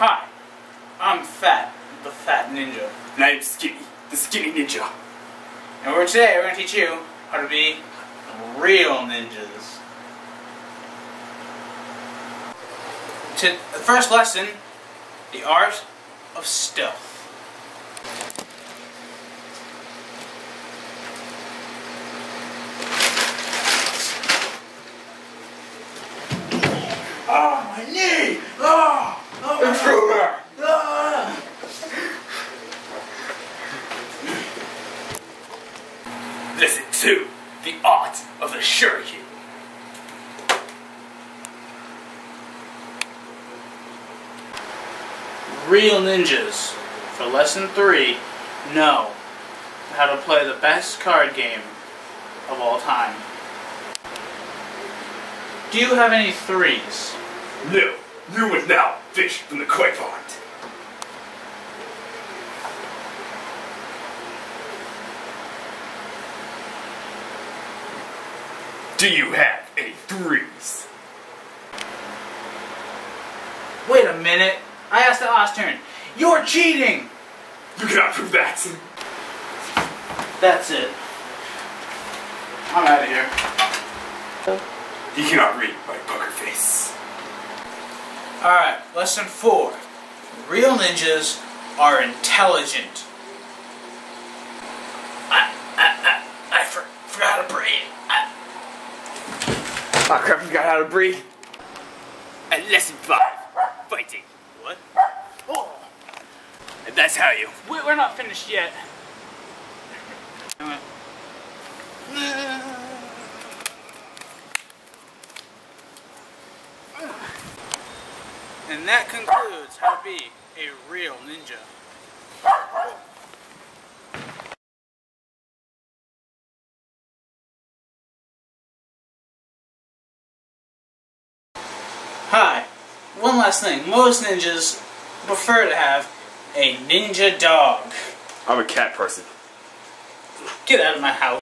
Hi, I'm Fat, the Fat Ninja. And I'm Skinny, the Skinny Ninja. And we're today we're going to teach you how to be real ninjas. To the first lesson, the art of stealth. Ah, my knee! Ah! Oh, Listen to the art of the shuriken. Real ninjas, for lesson three, know how to play the best card game of all time. Do you have any threes? Would now fish from the koi pond. Do you have any threes? Wait a minute. I asked the last turn. You're cheating! You cannot prove that. That's it. I'm out of here. You cannot read my poker face. Alright, lesson four. Real ninjas are intelligent. I, I, I, I for, forgot how to breathe. I, Oh crap, you got how to breathe. And lesson five, fighting. what? Oh, And that's how you. we- we're not finished yet. And that concludes how to be a real ninja. Hi. One last thing. Most ninjas prefer to have a ninja dog. I'm a cat person. Get out of my house.